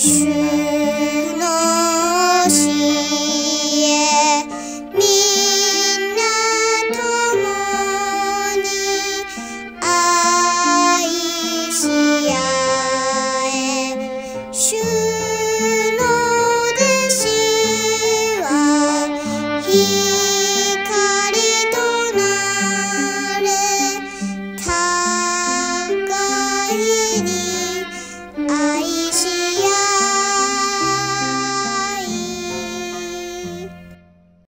雪